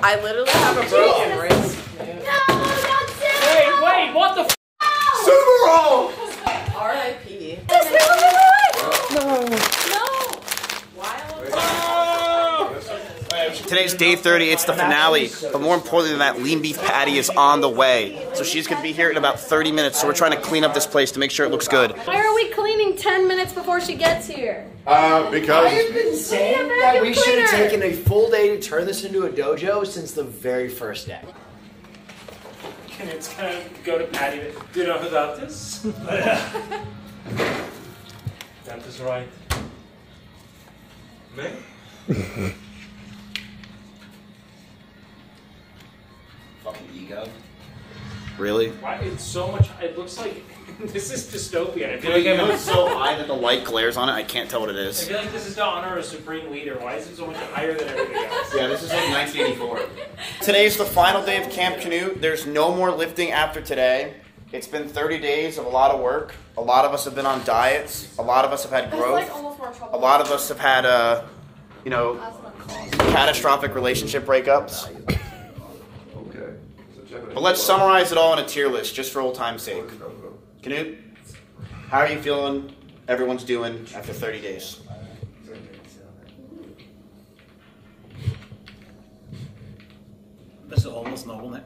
I literally have a broken wrist. No, not today. Wait, wait, what the? F- Super Bowl! R.I.P. Today's day 30. It's the finale. But more importantly than that, lean beef patty is on the way. So she's going to be here in about 30 minutes. So we're trying to clean up this place to make sure it looks good. Why are we cleaning 10 minutes before she gets here? Uh, because I've been saying that we should have taken a full day to turn this into a dojo since the very first day. Can it's gonna go to Patty. Do you know who that is? that is right. me. Fucking ego. Really? Why? It's so much. It looks like this is dystopian. I feel You like know, I'm. it's so high that the light glares on it. I can't tell what it is. I feel like this is to honor a supreme leader. Why is it so much higher than everything else? Yeah, this is like 1984. Today's the final day of Camp Knut. There's no more lifting after today. It's been 30 days of a lot of work. A lot of us have been on diets. A lot of us have had growth. A lot of us have had, uh, you know, catastrophic relationship breakups. Okay. But let's summarize it all in a tier list, just for old time's sake. Knut, how are you feeling? Everyone's doing after 30 days. This er is almost normal there.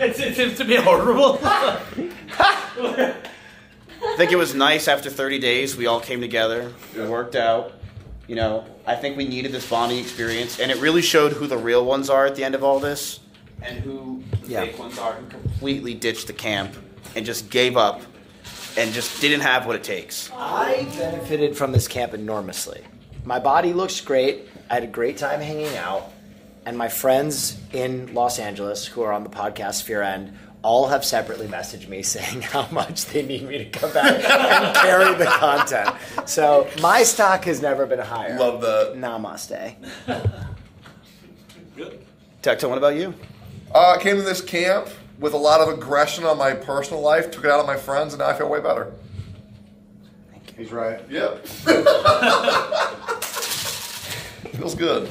it, it seems to be horrible. I think it was nice after 30 days. We all came together. We worked out. You know, I think we needed this bonding experience, and it really showed who the real ones are at the end of all this, and who the Yeah. fake ones are who completely ditched the camp and just gave up and just didn't have what it takes. I benefited from this camp enormously. My body looks great. I had a great time hanging out. And my friends in Los Angeles who are on the podcast Fear& all have separately messaged me saying how much they need me to come back and carry the content. So my stock has never been higher. Love that. Namaste. Good. Tectone, what about you? Uh, I came to this camp with a lot of aggression on my personal life, took it out on my friends, and now I feel way better. He's right. Yep. Feels good.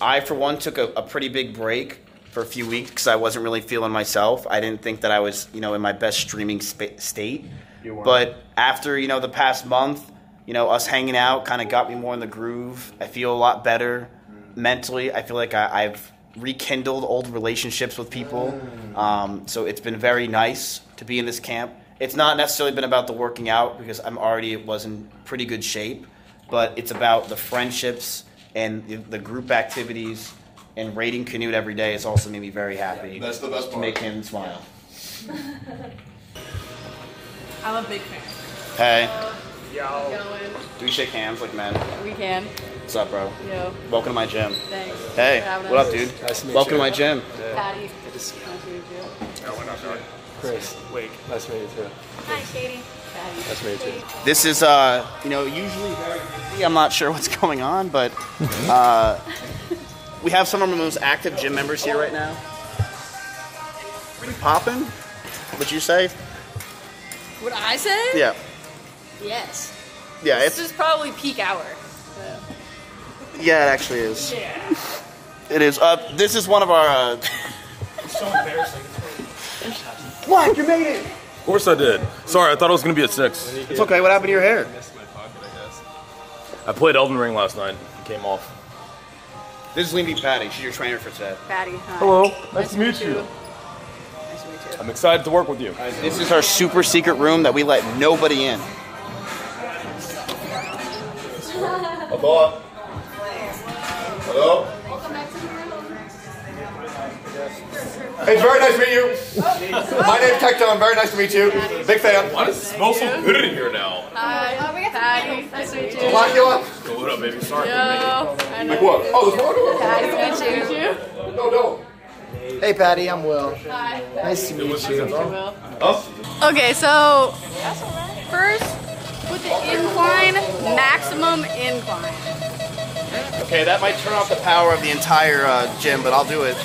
I, for one, took a, a pretty big break for a few weeks because I wasn't really feeling myself. I didn't think that I was, you know, in my best streaming spa- state. But after, you know, the past month, you know, us hanging out kind of got me more in the groove. I feel a lot better mm. mentally. I feel like I, I've rekindled old relationships with people. Um, so it's been very nice to be in this camp. It's not necessarily been about the working out because I'm already was in pretty good shape, but it's about the friendships and the, the group activities and raiding Knut every day has also made me very happy. That's the best to make him smile. I'm a big fan. Hey, Going. do we shake hands like men? We can. What's up, bro? Yo. Welcome to my gym. Thanks. Hey, for having what up, dude? Nice to meet Welcome you. to my gym. Patty. Nice to meet you. Chris. Wait. Nice to meet you too. Hi, Katie. Patty. Nice to meet you too. This is, uh, you know, usually very busy. I'm not sure what's going on, but uh, we have some of our most active gym members here right now. Pretty popping, What would you say? Would I say? Yeah. Yes. Yeah, This it's is probably peak hour. Yeah, it actually is. It is. Uh, this is one of our. Uh, It's so embarrassing. what? You made it. Of course I did. Sorry, I thought it was gonna be at six. It's okay. What happened to your hair? I played Elden Ring last night. It came off. This is Lindy Patty. She's your trainer for today. Patty. Hi. Hello. Nice to meet you. Nice to meet you. I'm excited to work with you. This is our super secret room that we let nobody in. Hello. Hello. Hey, it's very nice to meet you. My name's Tectone. Very nice to meet you. Big fan. Why does it smell so good in here now? Hi. Patty. Nice to meet you. Blackula. Go what up, baby? Sorry. Yo. I know Like what? Oh, there's more. Patty. Nice to meet you. No, no. Hey Patty, I'm Will. Hi. Nice to meet you. Oh. Okay, so first with the incline, maximum incline. Okay, that might turn off the power of the entire uh, gym, but I'll do it.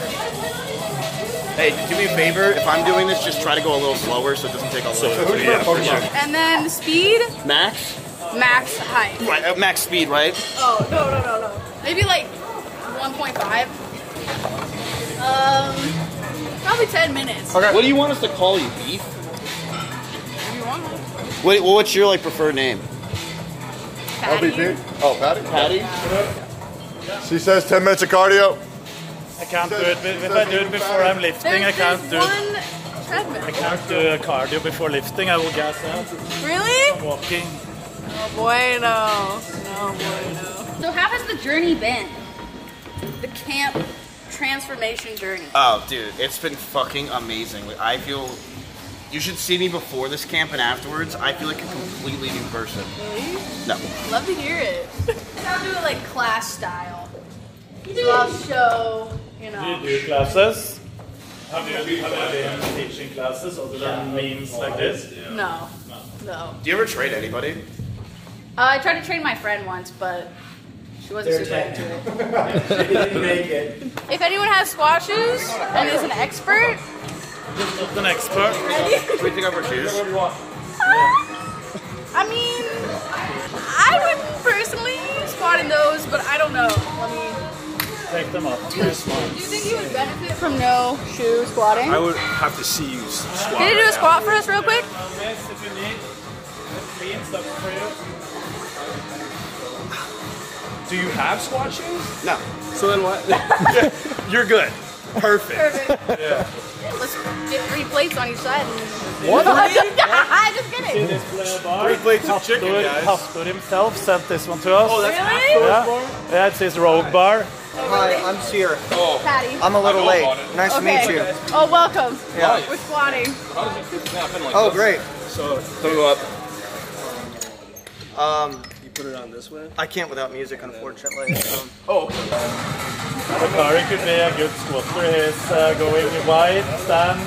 Hey, do me a favor. If I'm doing this, just try to go a little slower so it doesn't take all the Yeah. And then speed, Max? max height. Right, uh, max speed, right? Oh, no, no, no, no. Maybe like 1.5. Um, probably 10 minutes. Okay. What do you want us to call you, Beef? If you want. What, what's your like preferred name? Patty. LVP? Oh, Patty? Patty? She says 10 minutes of cardio. I can't do it. If I do it before I'm lifting, I can't this do. one treadmill. I can't do a cardio before lifting. I will gas out. Really? Walking. No bueno. No bueno. So how has the journey been? The camp transformation journey. Oh, dude, it's been fucking amazing. I feel. You should see me before this camp and afterwards. I feel like a completely new person. Really? No. Love to hear it. I'll do it like class style. So I'll show, you know. Do know. you do classes? Have you, have you been teaching classes other than memes like this? No. No. Do you ever trade anybody? Uh, I tried to train my friend once, but she wasn't super into it. didn't make it. If anyone has squat shoes and is an expert, Not an expert. Can we take off our shoes? Ah! I mean, I wouldn't personally squat in those, but I don't know. Let me. Take them off. Do you, do you think you would benefit from no shoe squatting? I would have to see you squat. Can you do a squat for us real quick? Yes, if you need. Clean stuff for you. Do you have squat shoes? No. So then what? You're good. Perfect. Perfect. Let's get three plates on each side. And... What? I'm just See kidding. this play bar? Three plates of chicken, Hafthor, guys. Hafthor himself sent this one to us. Oh, that's Really? yeah. yeah, it's his rogue bar. Hi, I'm Cyr. Patty. I'm a little I know late. about it. Nice to meet you. Oh, welcome. Yeah. We're squatting. How does it happen like Oh, this? great. So, don't go up. Um, You put it on this way? I can't without music, unfortunately. Um, Oh, okay. Bakari could be a good squatter. He's uh, going wide, stands.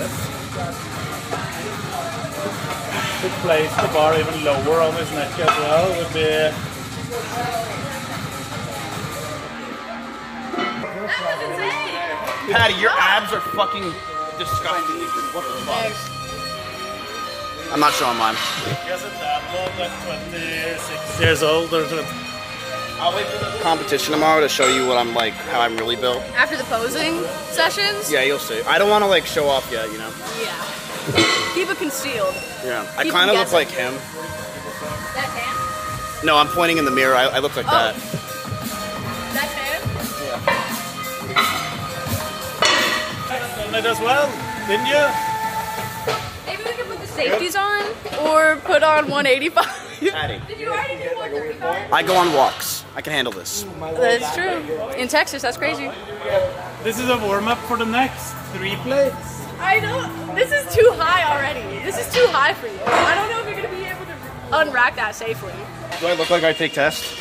Could place the bar even lower on his neck as well. Would be That. Patty, your abs are fucking disgusting. What the fuck? I'm not showing mine. He has a dad bod like 26 years old or 20. Competition tomorrow to show you what I'm like, how I'm really built. After the posing sessions? Yeah, you'll see. I don't want to like show off yet, you know. Yeah. Keep it concealed. Yeah. I kind of look like him. That tan? No, I'm pointing in the mirror. I, I look like Oh. that. That tan? Done it as well, didn't you? Maybe we could put the safeties on or put on 185. Patty. Did you already do 135? I go on walks. I can handle this. That's true. In Texas, that's crazy. This is a warm up for the next three plates. I know. This is too high already. This is too high for you. I don't know if you're going to be able to unrack that safely. Do I look like I take tests?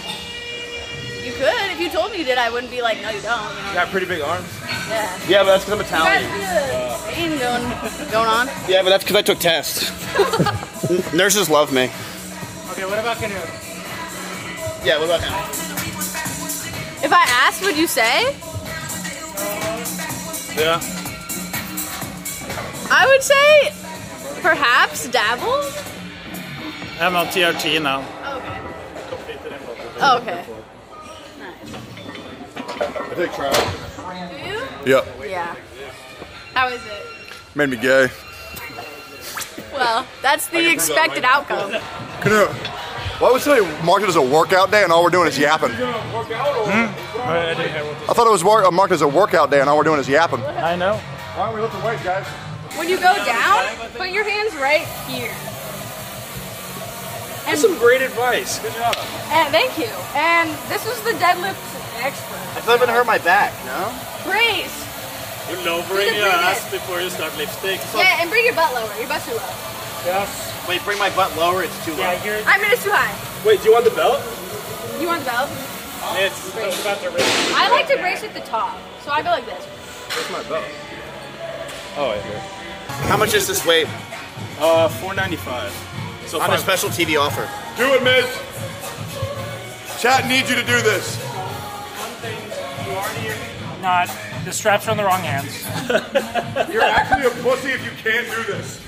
You could. If you told me you did, I wouldn't be like, no, you don't. You know? Got pretty big arms. Yeah. Yeah, but that's because I'm You guys Italian. see the going, going on? Yeah, but that's because I took tests. Nurses love me. Okay, what about Knut? Yeah, what about him? If I asked, would you say? Yeah. I would say perhaps dabble. I'm on TRT now. Okay. Completed in both. Oh, okay. Nice. I take Travis. Do you? Yep. Yeah. How is it? Made me gay. Well, that's the expected outcome. Knut. Why would say marked it as a workout day and all we're doing is yapping? I didn't hear what I thought it was war- uh, marked as a workout day and all we're doing is yapping. I know. Why aren't we lifting weights, guys? When you go down, put your hands right here. And, That's some great advice. Good job. and thank you. And this is the deadlift expert. I feel I've been hurt my back, no? Brace. You're lowering You your ass it. before you start lifting. Yeah, and bring your butt lower. Your butt's too low. Yes. Wait, bring my butt lower, it's too low. Yeah, you're. I mean, it's too high. Wait, do you want the belt? You want the belt? It's about to raise. I like to brace at the top. So I go like this. Where's my belt? Oh, yeah. here. How much is this weight? Uh, 495. So On a special TV offer. Do it, Miz. Chat needs you to do this. One thing you already not. The straps are on the wrong hands. You're actually a pussy if you can't do this.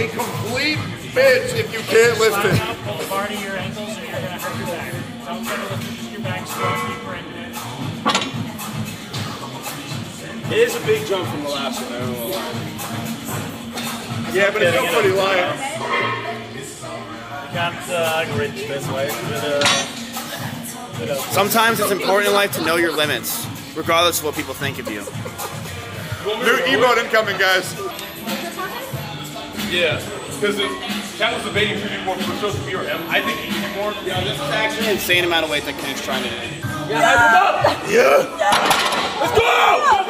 A complete bitch if you can't lift it. Pull the bar to your ankles or you're gonna hurt your back. Don't try to lift just your back squat deeper into it. It is a big jump from the last one. I don't know why. Yeah, but it's still pretty light. You can't uh, grit this way. With, uh, Sometimes it's important in life to know your limits, regardless of what people think of you. New emote incoming, guys. Yeah, because Cat was debating if he did more push-ups with me or think he did more. Yeah, this is actually an insane amount of weight that Ken's trying to do. Yeah. Let's go!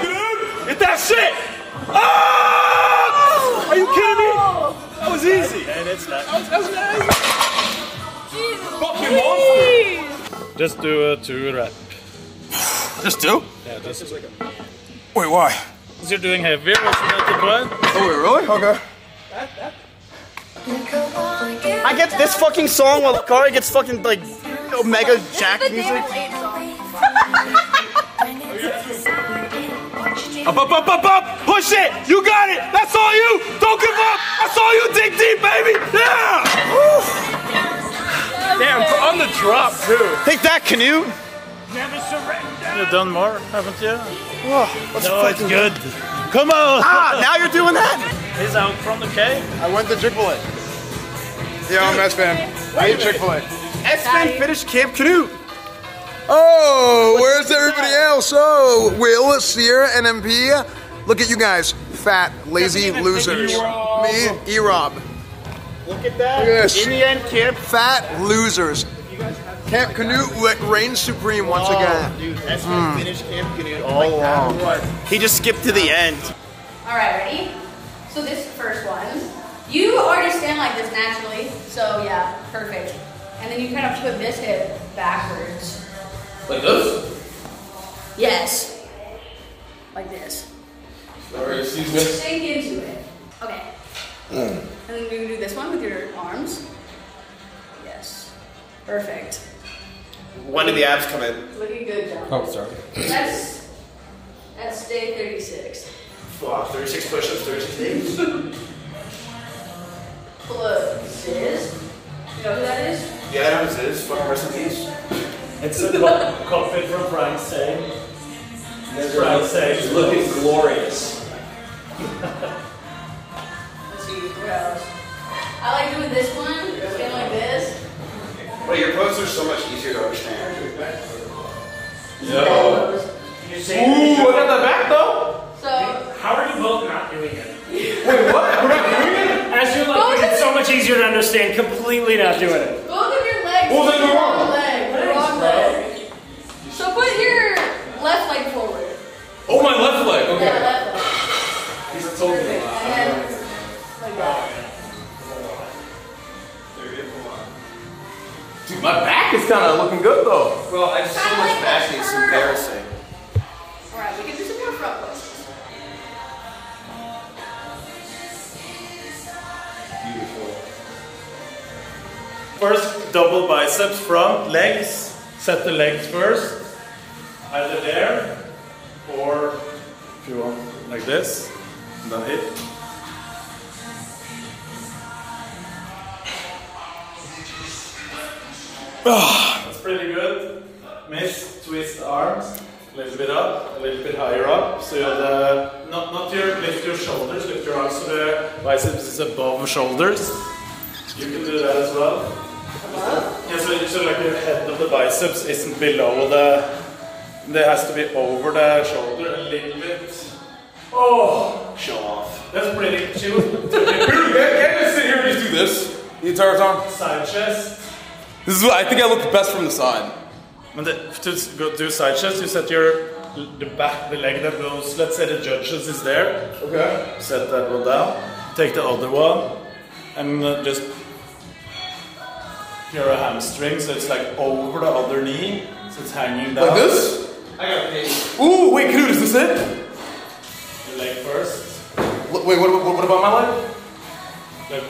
Dude! Get that shit! Ah! Are you kidding me? That was easy. And it's not. That was, that was nice. Fucking monster. Just do a two rep. Just two? Yeah, just like a. Wait, why? Because you're doing heavier, wasn't that? Oh, wait, really? Okay. I get this fucking song while Kari gets fucking like Omega Jack music. Up, up, up, up, up! Push it! You got it! That's all you! Don't give up! That's all you! Dig deep, baby! Yeah! Woo! Damn, on the drop, too. Take that, Knut. Never surrender. You've done more, haven't you? let's no, it's fucking- good. Come on! Ah, now you're doing that? He's out from the K. I went to Chick-fil-A. Yeah, I'm S fan. I eat Chick-fil-A. S-Man finished Camp Knut. Oh, where's everybody else? Oh, Will, Sierra, and MP. Look at you guys, fat, lazy losers. Me, E-Rob. Look at that. Look at this. In the end, Camp. Fat losers. Camp oh Knut reigns supreme once Oh, again. dude, S-Man hmm. finished Camp Knut all along. He just skipped to the end. All right, ready? So this first one, you already stand like this naturally, so yeah, perfect. And then you kind of put this hip backwards. Like this? Yes. Like this. Alright, excuse me. Sink into it. Okay. Hmm. And then you're do this one with your arms. Yes. Perfect. When did the abs come in? Looking good, John. Oh, sorry. That's that's day 36. Wow, 36 push-ups, 36 days. Closes. You know who that is? Yeah, I know what it is. Fucking rest in peace. It's a co- cockpit from Frank Zane. Frank Zane. looking glorious. Let's see, what else? I like doing this one, stand like this. Wait, your poses are so much easier to understand. Yo. Ooh, I got that back though. So, How are you both not doing it? Wait, what? We're not doing it? As you're like, it's so much easier to understand, completely not doing it. both of your legs. What was I doing wrong wrong? leg. Wrong leg. So put your left leg forward. Oh, my left leg. Yeah, Okay. left leg. He's told me. Dude, my back is kind of looking good though. Bro, I have so much like back, a it's turtle. embarrassing. All right, we can do some more front poses. First, double biceps front, legs. Set the legs first. Either there or if you want like this. And then hit. Ah. that's pretty good. Miss, twist arms. A little bit up, a little bit higher up. So you have the, uh, not, not your, lift your shoulders, lift your arms so the biceps is above the shoulders. You can do that as well. Yeah, so, so like the head of the biceps isn't below the. There has to be over the shoulder a little bit. Oh, Show off. that's pretty chill. Dude, can't I sit here and just do this the entire time? Side chest. This is what I think I look best from the side. And the, to go do side chest, you set your the back, the leg that goes. Let's say the judges is there. Okay. Set that one down. Take the other one, and uh, just your hamstring, so it's like over the other knee, so it's hanging down. Like this? I got a page. Ooh, wait, dude, is this it? Your leg first. Look, wait, what, what, what about my leg? Look,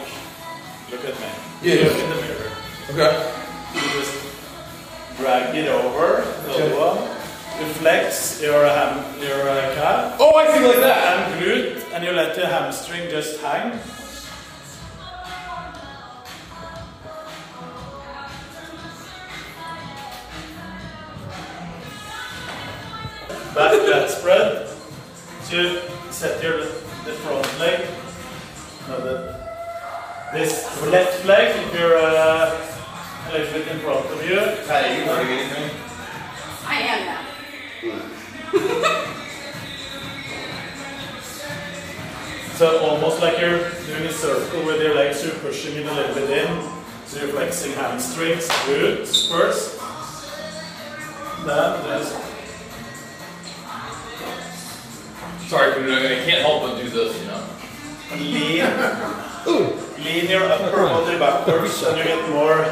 look at me. Yeah. Look in the mirror. Okay. Drag it over um, the You flex your, ham, your uh, calf. Oh, I feel like that! And glute, and you let the hamstring just hang. Back that spread. To set your the front leg. No, the, this left leg, if you're uh, a little bit in front of you. Patty, you recording anything? I am now. So almost like you're doing a circle with your legs, you're pushing it a little bit in. So you're flexing hamstrings, glutes first. Then just Sorry for. I can't help but do this, you know. lean, Ooh. lean your upper body backwards, and you get more.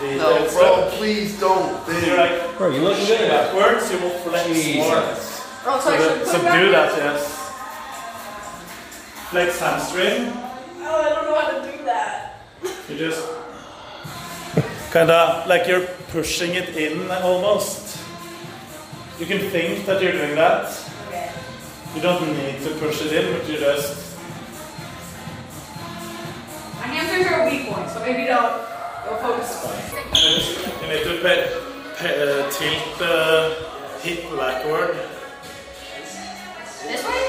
No, bro, please don't. So you're like Bro, you look pushing good. backwards, you will flex more. Oh, so So, I the, put back that, yes. Flex hamstring. Oh, I don't know how to do that. You just kind of like you're pushing it in almost. You can think that you're doing that. Okay. You don't need to push it in, but you just. My hamstrings are a weak point, so maybe don't go focus. You need to pe- pe- uh, tilt the hip backward. This way?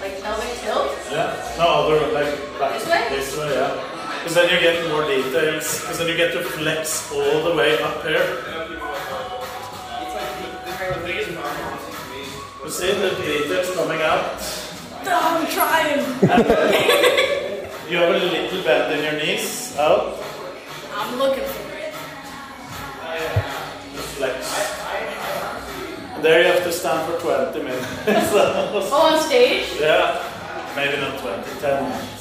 Like pelvic tilt? Yeah. No, other like back This way? This way, yeah. Because then you get more details. Because then you get to flex all the way up here. You see the details coming out. I'm trying. You have a little bend in your knees out. I'm looking for it. Flex. And there you have to stand for 20 minutes. Oh, on stage? yeah, maybe not 20, 10.